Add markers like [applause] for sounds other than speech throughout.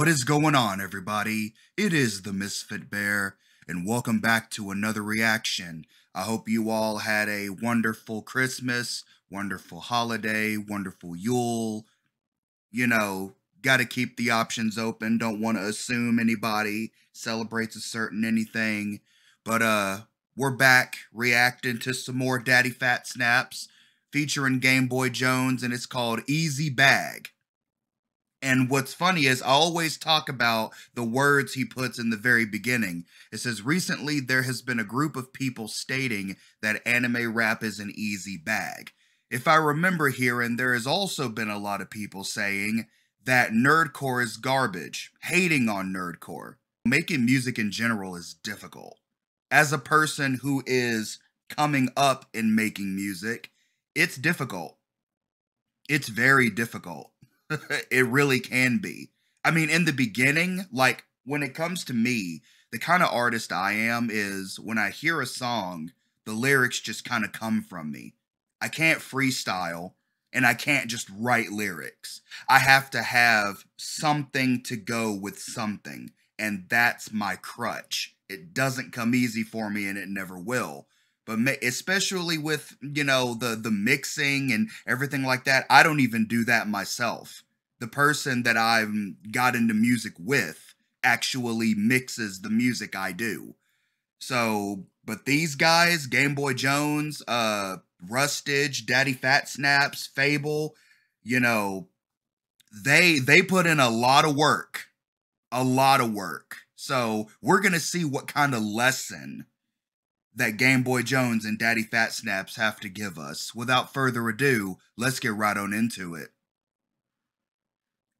What is going on, everybody? It is the Misfit Bear, and welcome back to another reaction. I hope you all had a wonderful Christmas, wonderful holiday, wonderful Yule. You know, got to keep the options open. Don't want to assume anybody celebrates a certain anything. But uh, we're back reacting to some more Daddyphatsnaps featuring Gameboyjones, and it's called Easy Bag. And what's funny is I always talk about the words he puts in the very beginning. It says, Recently, there has been a group of people stating that anime rap is an easy bag. If I remember hearing, there has also been a lot of people saying that nerdcore is garbage, hating on nerdcore. Making music in general is difficult. As a person who is coming up in making music, it's difficult. It's very difficult. [laughs] it really can be. I mean, in the beginning, like when it comes to me, the kind of artist I am is when I hear a song, the lyrics just kind of come from me. I can't freestyle and I can't just write lyrics. I have to have something to go with something, and that's my crutch. It doesn't come easy for me and it never will. But especially with, you know, the the mixing and everything like that, I don't even do that myself. The person that I've got into music with actually mixes the music I do. So, but these guys, Gameboyjones, uh Rustage, Daddyphatsnaps, Fable, you know, they they put in a lot of work. A lot of work. So, we're to see what kind of lesson that Gameboyjones and Daddyphatsnaps have to give us. Without further ado, let's get right on into it.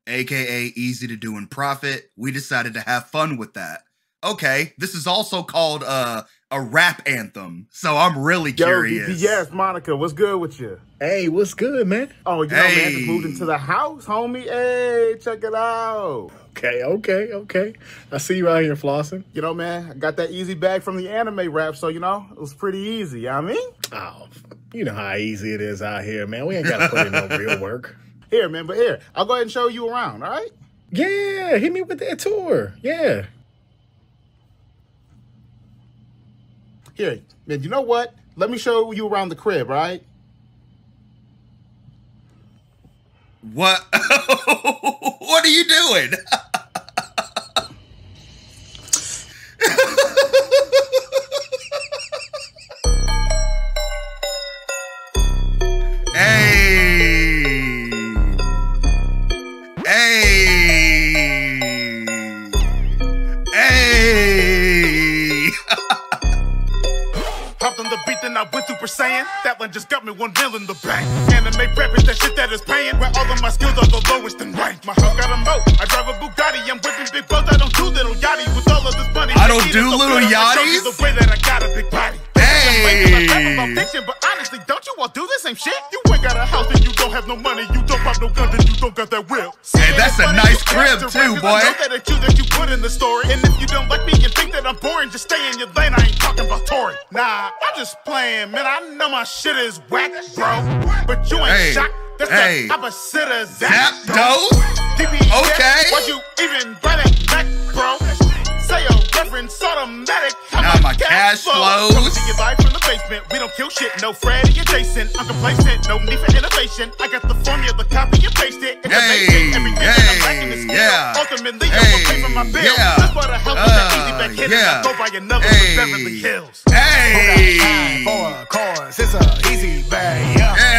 AKA easy to do and profit. We decided to have fun with that. Okay, this is also called uh a rap anthem. So I'm really Yo, curious. Yes, Monica, what's good with you? Hey, what's good, man? Oh, you know, hey. man, just moved into the house, homie. Hey, check it out. Okay, okay, okay. I see you out here flossing. You know, man, I got that easy bag from the anime rap, so you know, it was pretty easy. You know I mean? Oh, you know how easy it is out here, man. We ain't gotta put in no [laughs] real work. Here, man, but here, I'll go ahead and show you around, all right? Yeah, hit me with that tour. Yeah. Here, man, you know what? Let me show you around the crib, right? What? [laughs] what are you doing? [laughs] saying? That one just got me one mil in the bank. Anime rap is that shit that is paying. Where all of my skills are the lowest in rank. My house got a moat. I drive a Bugatti. I'm whipping big boats. I don't do little yachty with all of this money. I don't do little yachties. The way that I got a big body. Hey. Honestly, don't you all do the same shit? You ain't got a house and you don't have no money. You don't pop no guns and you don't got that will. Hey, that's a nice crib too, boy. I know that you that you put in the story. And if you don't like me and think that I'm boring, just stay in your lane. I ain't talking about Tory. Nah, I'm just playing, man. I know my shit is whack, bro. But you ain't hey. shocked. That's hey. the opposite of Zap, Zap dose. Okay. What you even buy that back, bro? Say a reference automatic. Now my cash flows. To your life from the basement. We don't kill shit. No Freddy Jason. I'm complacent. No need for innovation. I got the formula. The copy and paste it. It's hey, amazing. Everything hey, that I'm lacking is skill. Yeah. Ultimately, hey, I'm pay for my bill. Yeah. That's why the hell uh, that easy back hit yeah. I go by another hey. Beverly Hills. Hey. For a course, it's a easy bag. Yeah. yeah.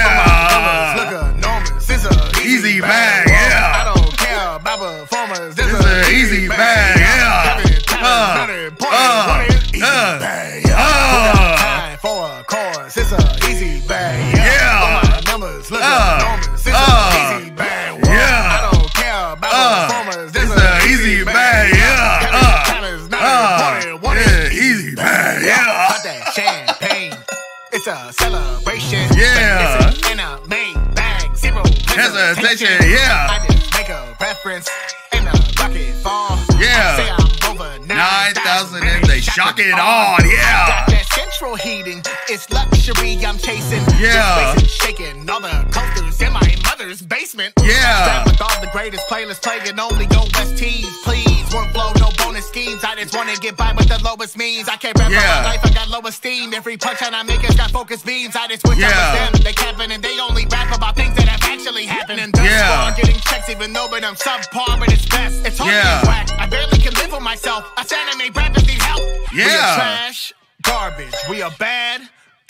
It's a celebration. Yeah. It's an anime bag. Zero hesitation. Yeah. I just make a reference in a bucket fall. Yeah. Say I'm over 9,000 and they shock it oh, on. Yeah. Got that central heating. It's luxury I'm chasing. Yeah. Shaking. All the coasters in my mother's basement. Yeah. With all the greatest playlists playing only OSTs. Please, one flow, no bonus schemes. I just wanna get by with the lowest means. I can't rap Yeah. my life, I got low esteem. Every punchline I make has got focus beams. I just wish I Yeah. was them. They capping and they only rap about things that have actually happened. And thus Yeah. far, getting checks even though but I'm subpar, but it's best. It's hard Yeah. to whack. I barely can live with myself. Us anime rappers need help. We Yeah. are trash, garbage. We are bad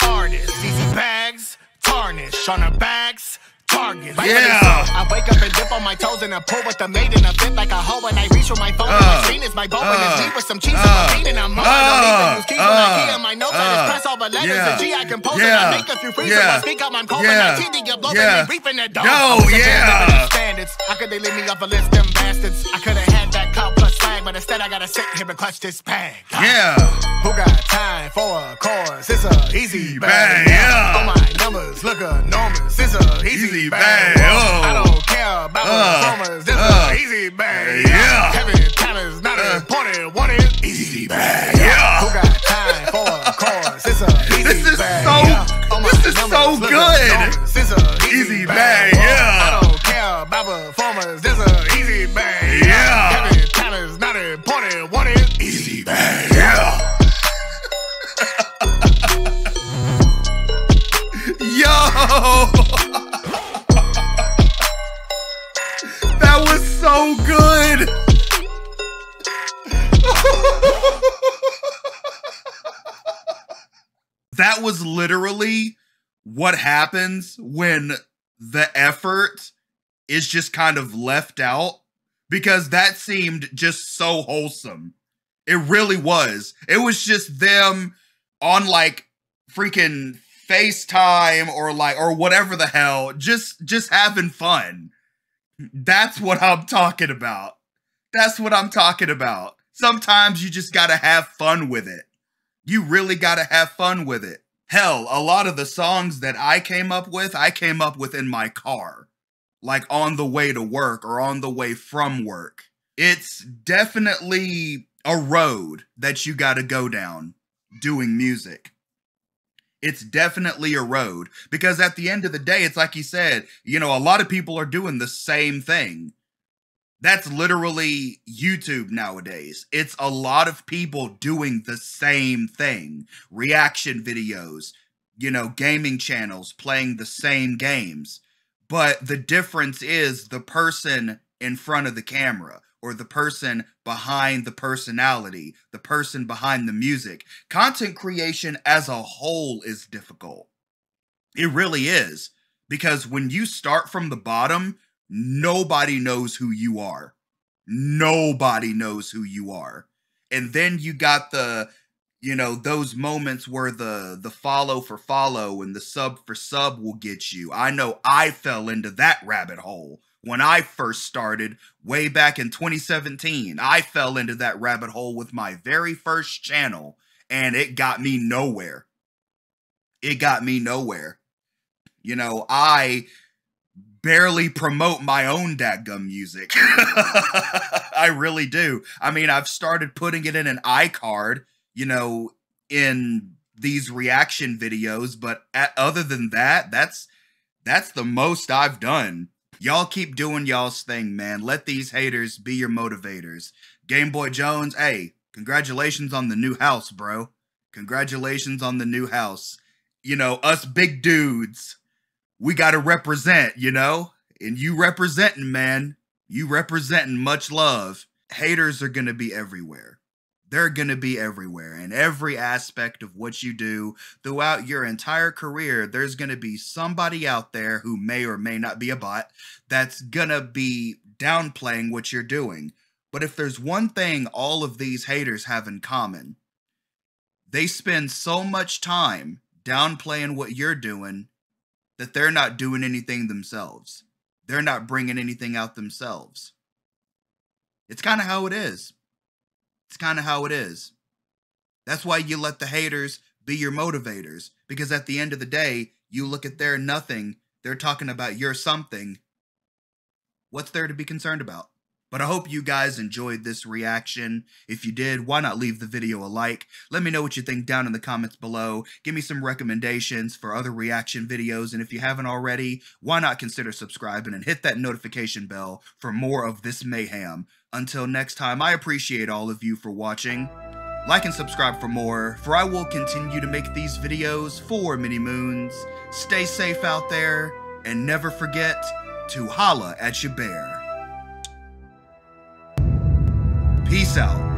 artists. Easy bags, tarnish on our backs. Target. Like Yeah. what it said. I wake up and dip on my toes in a pool with a maid in a fit like a hoe and I reach for my phone and Uh. my screen is my bow and Uh. it's deep with some cheese Uh. and my and I'm more. I don't even use keys when I Uh. key on my notes. I Uh. just press all the letters Yeah. and G I compose Yeah. and I make a few freezes. Yeah. I speak up, I'm cold Yeah. and I TD get blown Yeah. and they reaping that dough. Yo, I was a yeah. fan of the Standards. How could they leave me off a list, them bastards? I could have had that clout plus swag, but instead I gotta sit here and clutch this bag. Yeah. Who got time for a chorus? It's a easy bang, bang. yeah. All my numbers look enormous. It's a easy, Easy bang. bang, oh. I don't care about Uh, performance. This uh, a easy bang. yeah. Having talent is not Uh, important. What is easy bang? Yeah. Who got time for a chorus? It's a easy This is bang. so- yeah. This is so good. enormous. It's a easy, Easy bang. bang, that was literally what happens when the effort is just kind of left out because that seemed just so wholesome. It really was. It was just them on like freaking FaceTime or like or whatever the hell, just just having fun. That's what I'm talking about. That's what I'm talking about. Sometimes you just got to have fun with it. You really got to have fun with it. Hell, a lot of the songs that I came up with, I came up with in my car, like on the way to work or on the way from work. It's definitely a road that you got to go down doing music. It's definitely a road because at the end of the day, it's like you said, you know, a lot of people are doing the same thing. That's literally YouTube nowadays. It's a lot of people doing the same thing. Reaction videos, you know, gaming channels playing the same games. But the difference is the person in front of the camera or the person behind the personality, the person behind the music. Content creation as a whole is difficult. It really is. Because when you start from the bottom, nobody knows who you are. Nobody knows who you are. And then you got the you know those moments where the the follow for follow and the sub for sub will get you. I know I fell into that rabbit hole when I first started way back in 2017. I fell into that rabbit hole with my very first channel and it got me nowhere. It got me nowhere. You know, I barely promote my own dadgum music. [laughs] I really do. I mean, I've started putting it in an iCard, you know, in these reaction videos, but at, other than that, that's that's the most I've done. Y'all keep doing y'all's thing, man. Let these haters be your motivators. Gameboyjones, hey, congratulations on the new house, bro. Congratulations on the new house. You know, us big dudes, we got to represent, you know? And you representing, man. You representing much love. Haters are going to be everywhere. They're going to be everywhere. In every aspect of what you do throughout your entire career, there's going to be somebody out there who may or may not be a bot that's going to be downplaying what you're doing. But if there's one thing all of these haters have in common, they spend so much time downplaying what you're doing that they're not doing anything themselves. They're not bringing anything out themselves. It's kind of how it is. It's kind of how it is. That's why you let the haters be your motivators because at the end of the day, you look at their nothing, they're talking about your something. What's there to be concerned about? But I hope you guys enjoyed this reaction. If you did, why not leave the video a like? Let me know what you think down in the comments below. Give me some recommendations for other reaction videos. And if you haven't already, why not consider subscribing and hit that notification bell for more of this mayhem. Until next time, I appreciate all of you for watching. Like and subscribe for more, for I will continue to make these videos for Mini Moons. Stay safe out there, and never forget to holla at your bear. Peace out.